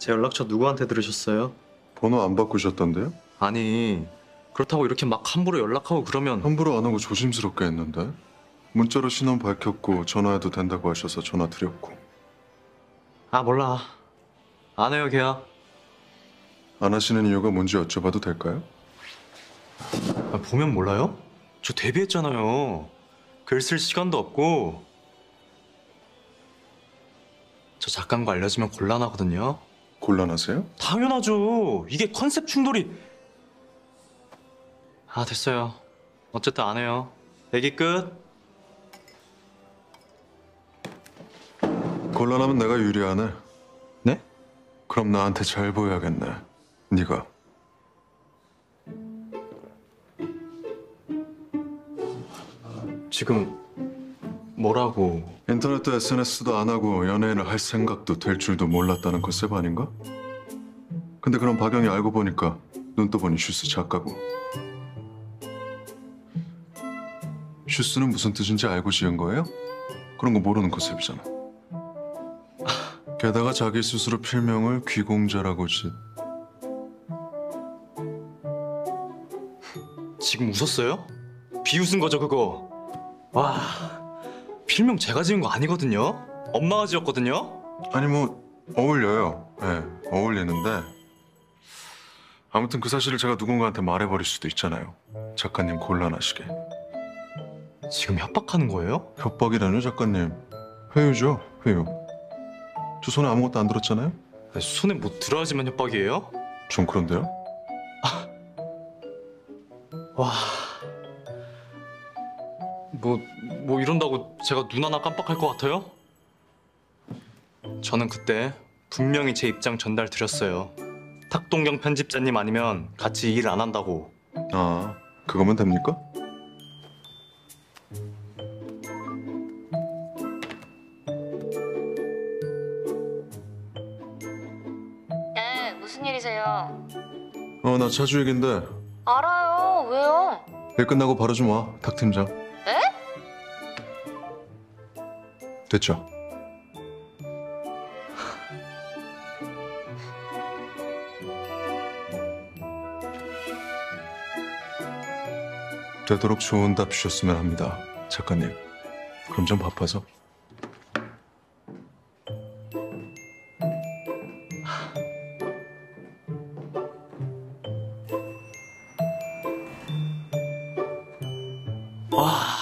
제 연락처 누구한테 들으셨어요? 번호 안 바꾸셨던데요? 아니 그렇다고 이렇게 막 함부로 연락하고 그러면 함부로 안 하고 조심스럽게 했는데 문자로 신원 밝혔고 전화해도 된다고 하셔서 전화 드렸고 아 몰라 안 해요 계약 안 하시는 이유가 뭔지 여쭤봐도 될까요? 아, 보면 몰라요? 저 데뷔했잖아요 글 쓸 시간도 없고 저 작가인 거 알려주면 곤란하거든요 곤란하세요? 당연하죠. 이게 컨셉 충돌이. 아 됐어요. 어쨌든 안 해요. 얘기 끝. 곤란하면 내가 유리하네 네? 그럼 나한테 잘 보여야겠네. 네가. 지금 뭐라고 인터넷도 SNS도 안 하고 연예인을 할 생각도 될 줄도 몰랐다는 컨셉 아닌가? 근데 그럼 박영이 알고 보니까 눈 떠보니 슈스 작가고 슈스는 무슨 뜻인지 알고 지은 거예요? 그런 거 모르는 컨셉이잖아 게다가 자기 스스로 필명을 귀공자라고 짓 지금 웃었어요? 비웃은 거죠 그거 와 필명 제가 지은 거 아니거든요 엄마가 지었거든요 아니 뭐 어울려요. 예, 어울리는데 아무튼 그 사실을 제가 누군가한테 말해버릴 수도 있잖아요. 작가님 곤란하시게. 지금 협박하는 거예요? 협박이라뇨 작가님? 회유죠, 회유. 저 손에 아무것도 안 들었잖아요? 아니, 손에 뭐 들어야지만 협박이에요? 좀 그런데요? 와. 뭐, 뭐 이런다고 제가 눈 하나 깜빡할 것 같아요? 저는 그때 분명히 제 입장 전달 드렸어요. 탁동경 편집자님 아니면 같이 일 안 한다고. 아, 그거면 됩니까? 네, 무슨 일이세요? 어, 나 차주 얘긴데 알아요. 왜요? 일 끝나고 바로 좀 와, 탁 팀장. 됐죠? 되도록 좋은 답 주셨으면 합니다. 작가님, 그럼 좀 바빠서. 와.